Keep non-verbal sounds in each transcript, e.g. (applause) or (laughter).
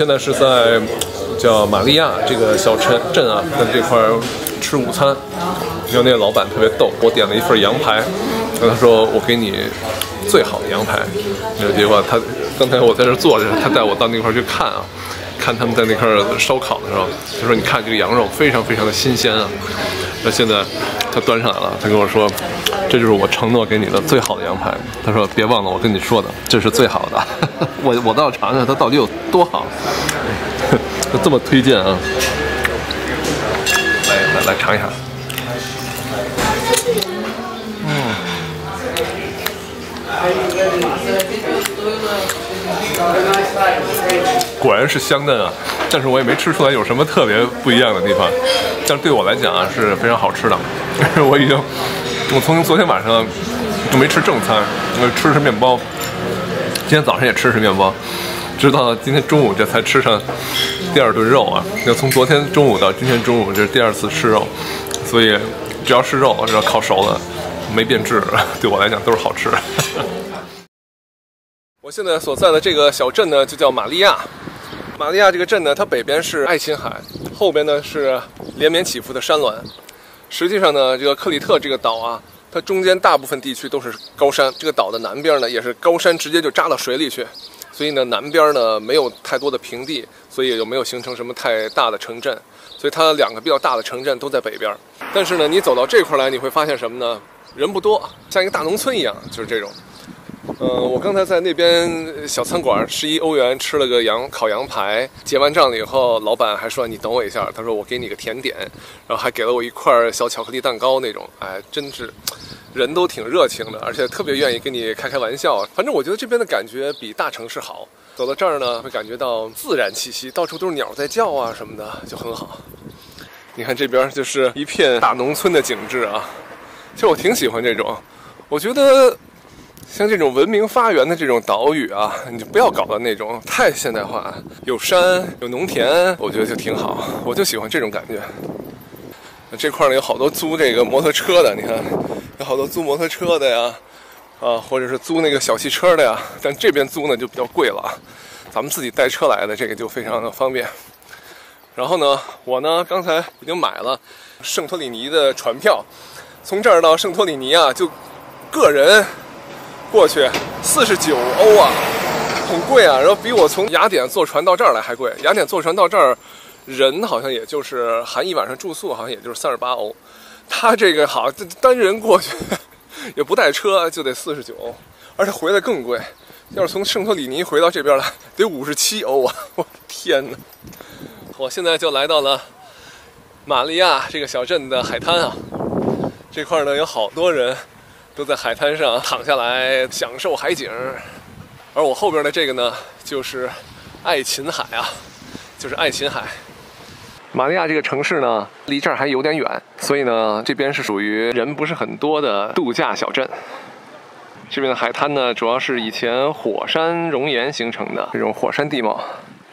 现在是在叫玛利亚这个小镇镇啊，在这块吃午餐。然后那个老板特别逗，我点了一份羊排，然后他说我给你最好的羊排。然后结果他刚才我在这坐着，他带我到那块去看啊，看他们在那块烧烤的时候，他说你看这个羊肉非常非常的新鲜啊。那现在他端上来了，他跟我说这就是我承诺给你的最好的羊排。他说别忘了我跟你说的，这是最好的。(laughs) 我我倒要尝尝它到底有多好。(laughs) 他这么推荐啊，来来来尝一下。嗯果然是香嫩啊，但是我也没吃出来有什么特别不一样的地方。但是对我来讲啊是非常好吃的。(laughs) 我已经，我从昨天晚上就没吃正餐，我吃的是面包。今天早上也吃是面包，直到今天中午这才吃上第二顿肉啊。要从昨天中午到今天中午，这是第二次吃肉，所以只要是肉，只要烤熟了，没变质，对我来讲都是好吃。我现在所在的这个小镇呢，就叫玛利亚。玛利亚这个镇呢，它北边是爱琴海，后边呢是连绵起伏的山峦。实际上呢，这个克里特这个岛啊，它中间大部分地区都是高山，这个岛的南边呢也是高山，直接就扎到水里去。所以呢，南边呢没有太多的平地，所以也就没有形成什么太大的城镇。所以它两个比较大的城镇都在北边。但是呢，你走到这块来，你会发现什么呢？人不多，像一个大农村一样，就是这种。嗯，我刚才在那边小餐馆十一欧元吃了个羊烤羊排，结完账了以后，老板还说你等我一下，他说我给你个甜点，然后还给了我一块小巧克力蛋糕那种，哎，真是人都挺热情的，而且特别愿意跟你开开玩笑。反正我觉得这边的感觉比大城市好。走到这儿呢，会感觉到自然气息，到处都是鸟在叫啊什么的，就很好。你看这边就是一片大农村的景致啊，其实我挺喜欢这种，我觉得。像这种文明发源的这种岛屿啊，你就不要搞到那种太现代化，有山有农田，我觉得就挺好。我就喜欢这种感觉。这块呢有好多租这个摩托车的，你看，有好多租摩托车的呀，啊，或者是租那个小汽车的呀。但这边租呢就比较贵了，咱们自己带车来的这个就非常的方便。然后呢，我呢刚才已经买了圣托里尼的船票，从这儿到圣托里尼啊，就个人。过去四十九欧啊，很贵啊。然后比我从雅典坐船到这儿来还贵。雅典坐船到这儿，人好像也就是含一晚上住宿，好像也就是三十八欧。他这个好，单人过去 (laughs) 也不带车就得四十九，而且回来更贵。要是从圣托里尼回到这边来，得五十七欧啊！我天哪！我现在就来到了玛利亚这个小镇的海滩啊，这块呢有好多人。都在海滩上躺下来享受海景，而我后边的这个呢，就是爱琴海啊，就是爱琴海。玛利亚这个城市呢，离这儿还有点远，所以呢，这边是属于人不是很多的度假小镇。这边的海滩呢，主要是以前火山熔岩形成的这种火山地貌。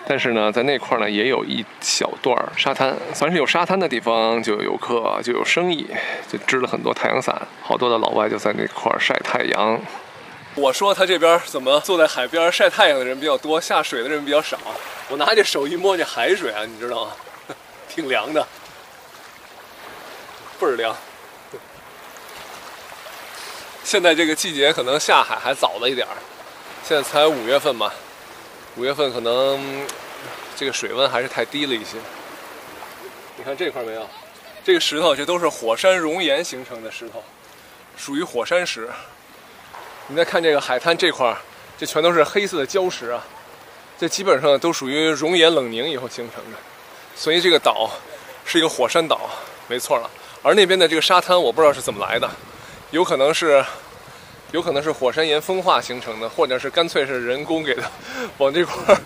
但是呢，在那块呢也有一小段沙滩。凡是有沙滩的地方，就有游客，就有生意，就支了很多太阳伞。好多的老外就在那块晒太阳。我说他这边怎么坐在海边晒太阳的人比较多，下水的人比较少？我拿这手一摸这海水啊，你知道吗？(laughs) 挺凉的，倍儿凉。现在这个季节可能下海还早了一点儿，现在才五月份嘛。五月份可能这个水温还是太低了一些。你看这块没有？这个石头这都是火山熔岩形成的石头，属于火山石。你再看这个海滩这块，这全都是黑色的礁石啊，这基本上都属于熔岩冷凝以后形成的。所以这个岛是一个火山岛，没错了。而那边的这个沙滩我不知道是怎么来的，有可能是。有可能是火山岩风化形成的，或者是干脆是人工给它往这块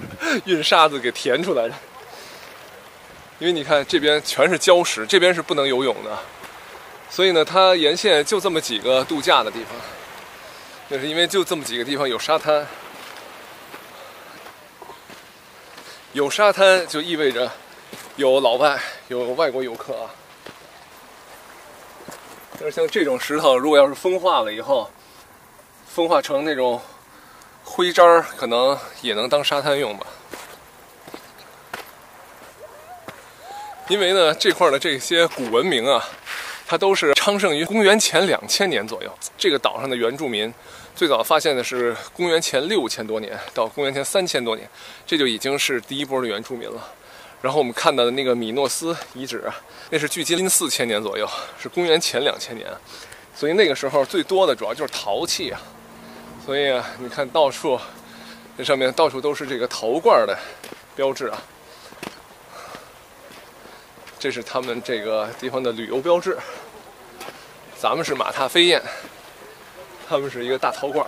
运沙子给填出来的。因为你看这边全是礁石，这边是不能游泳的，所以呢，它沿线就这么几个度假的地方。那是因为就这么几个地方有沙滩，有沙滩就意味着有老外，有外国游客啊。但是像这种石头，如果要是风化了以后，风化成那种灰渣，可能也能当沙滩用吧。因为呢，这块的这些古文明啊，它都是昌盛于公元前两千年左右。这个岛上的原住民最早发现的是公元前六千多年到公元前三千多年，这就已经是第一波的原住民了。然后我们看到的那个米诺斯遗址，那是距今四千年左右，是公元前两千年。所以那个时候最多的主要就是陶器啊。所以啊，你看到处这上面到处都是这个陶罐的标志啊。这是他们这个地方的旅游标志。咱们是马踏飞燕，他们是一个大陶罐。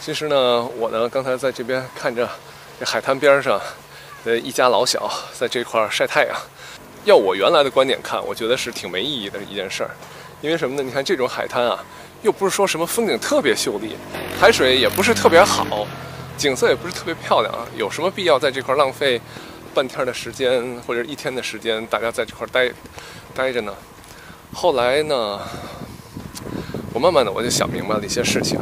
其实呢，我呢刚才在这边看着这海滩边上的一家老小在这块晒太阳。要我原来的观点看，我觉得是挺没意义的一件事儿。因为什么呢？你看这种海滩啊，又不是说什么风景特别秀丽，海水也不是特别好，景色也不是特别漂亮啊，有什么必要在这块浪费半天的时间或者一天的时间，大家在这块待待着呢？后来呢，我慢慢的我就想明白了一些事情。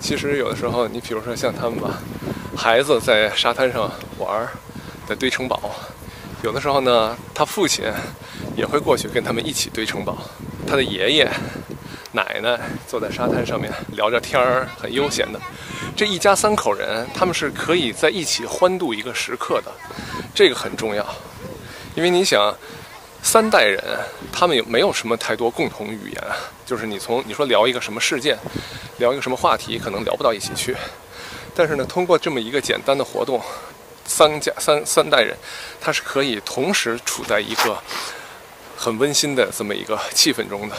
其实有的时候，你比如说像他们吧，孩子在沙滩上玩，在堆城堡，有的时候呢，他父亲也会过去跟他们一起堆城堡。他的爷爷、奶奶坐在沙滩上面聊着天儿，很悠闲的。这一家三口人，他们是可以在一起欢度一个时刻的，这个很重要。因为你想，三代人他们也没有什么太多共同语言，就是你从你说聊一个什么事件。聊一个什么话题，可能聊不到一起去。但是呢，通过这么一个简单的活动，三家三三代人，他是可以同时处在一个很温馨的这么一个气氛中的。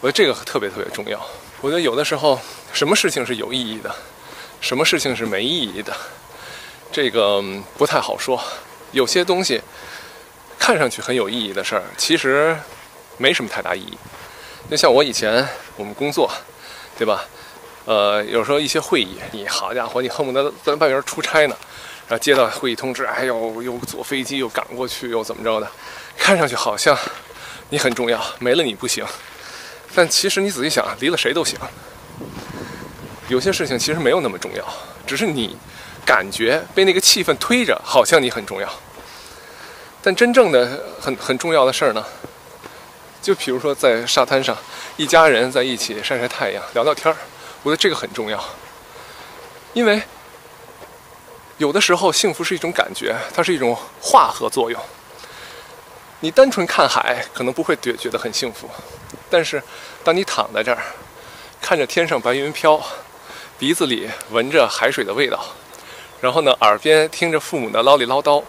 我觉得这个特别特别重要。我觉得有的时候，什么事情是有意义的，什么事情是没意义的，这个不太好说。有些东西看上去很有意义的事儿，其实没什么太大意义。就像我以前我们工作，对吧？呃，有时候一些会议，你好家伙，你恨不得在外边出差呢，然后接到会议通知，哎呦，又坐飞机又赶过去，又怎么着的，看上去好像你很重要，没了你不行。但其实你仔细想，离了谁都行。有些事情其实没有那么重要，只是你感觉被那个气氛推着，好像你很重要。但真正的很很重要的事儿呢，就比如说在沙滩上，一家人在一起晒晒太阳，聊聊天儿。我觉得这个很重要，因为有的时候幸福是一种感觉，它是一种化合作用。你单纯看海，可能不会觉觉得很幸福，但是当你躺在这儿，看着天上白云飘，鼻子里闻着海水的味道，然后呢，耳边听着父母的唠里唠叨，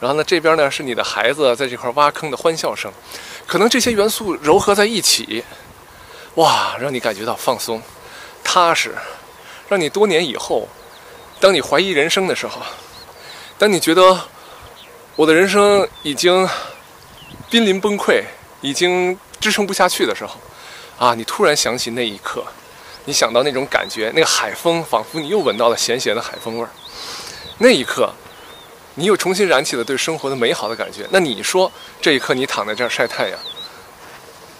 然后呢，这边呢是你的孩子在这块挖坑的欢笑声，可能这些元素糅合在一起，哇，让你感觉到放松。踏实，让你多年以后，当你怀疑人生的时候，当你觉得我的人生已经濒临崩溃，已经支撑不下去的时候，啊，你突然想起那一刻，你想到那种感觉，那个海风，仿佛你又闻到了咸咸的海风味儿，那一刻，你又重新燃起了对生活的美好的感觉。那你说，这一刻你躺在这儿晒太阳，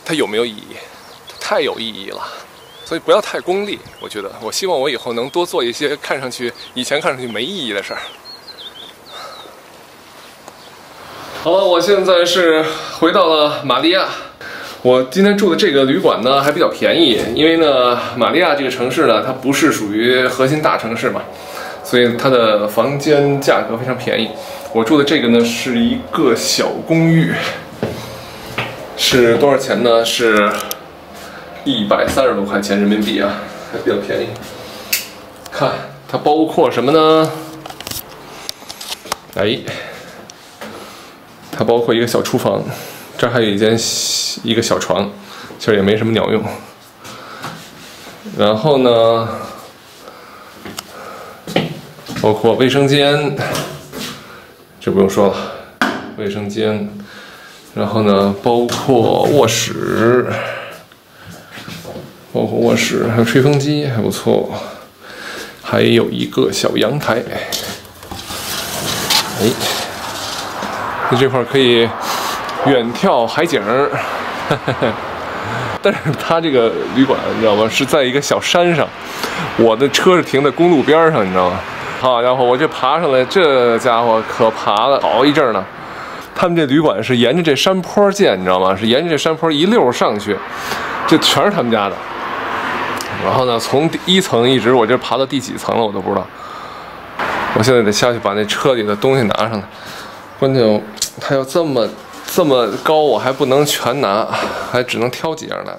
它有没有意义？太有意义了。所以不要太功利，我觉得，我希望我以后能多做一些看上去以前看上去没意义的事儿。好了，我现在是回到了玛利亚。我今天住的这个旅馆呢还比较便宜，因为呢玛利亚这个城市呢它不是属于核心大城市嘛，所以它的房间价格非常便宜。我住的这个呢是一个小公寓，是多少钱呢？是。一百三十多块钱人民币啊，还比较便宜。看它包括什么呢？哎，它包括一个小厨房，这还有一间一个小床，其实也没什么鸟用。然后呢，包括卫生间，这不用说了，卫生间。然后呢，包括卧室。包括卧室，还有吹风机，还不错。还有一个小阳台，哎，那这块可以远眺海景儿。(laughs) 但是他这个旅馆你知道吗？是在一个小山上，我的车是停在公路边上，你知道吗？好家伙，我这爬上来，这家伙可爬了好一阵呢。他们这旅馆是沿着这山坡建，你知道吗？是沿着这山坡一溜上去，这全是他们家的。然后呢，从第一层一直我这爬到第几层了，我都不知道。我现在得下去把那车里的东西拿上来。关键它要这么这么高，我还不能全拿，还只能挑几样拿。